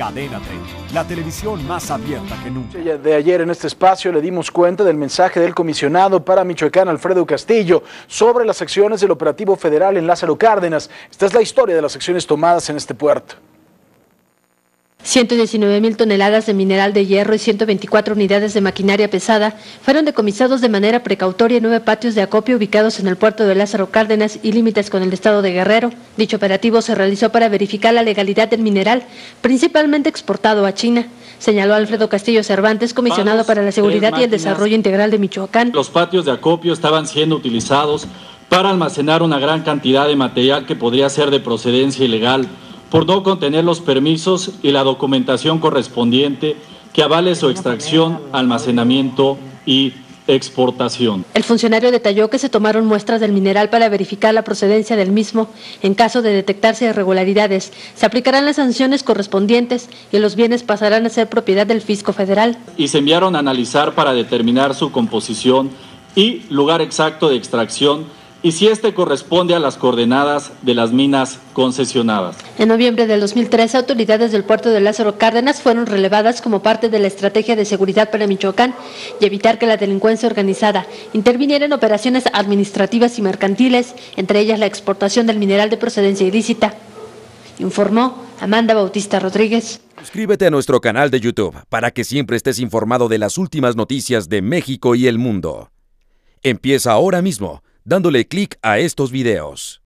Cadena 30, la televisión más abierta que nunca. De ayer en este espacio le dimos cuenta del mensaje del comisionado para Michoacán, Alfredo Castillo, sobre las acciones del operativo federal en Lázaro Cárdenas. Esta es la historia de las acciones tomadas en este puerto. 119 mil toneladas de mineral de hierro y 124 unidades de maquinaria pesada fueron decomisados de manera precautoria en nueve patios de acopio ubicados en el puerto de Lázaro Cárdenas y límites con el estado de Guerrero. Dicho operativo se realizó para verificar la legalidad del mineral, principalmente exportado a China, señaló Alfredo Castillo Cervantes, comisionado para la seguridad y el desarrollo integral de Michoacán. Los patios de acopio estaban siendo utilizados para almacenar una gran cantidad de material que podría ser de procedencia ilegal por no contener los permisos y la documentación correspondiente que avale su extracción, almacenamiento y exportación. El funcionario detalló que se tomaron muestras del mineral para verificar la procedencia del mismo. En caso de detectarse irregularidades, se aplicarán las sanciones correspondientes y los bienes pasarán a ser propiedad del fisco federal. Y se enviaron a analizar para determinar su composición y lugar exacto de extracción y si este corresponde a las coordenadas de las minas concesionadas. En noviembre del 2013, autoridades del puerto de Lázaro Cárdenas fueron relevadas como parte de la estrategia de seguridad para Michoacán y evitar que la delincuencia organizada interviniera en operaciones administrativas y mercantiles, entre ellas la exportación del mineral de procedencia ilícita. Informó Amanda Bautista Rodríguez. Suscríbete a nuestro canal de YouTube para que siempre estés informado de las últimas noticias de México y el mundo. Empieza ahora mismo dándole clic a estos videos.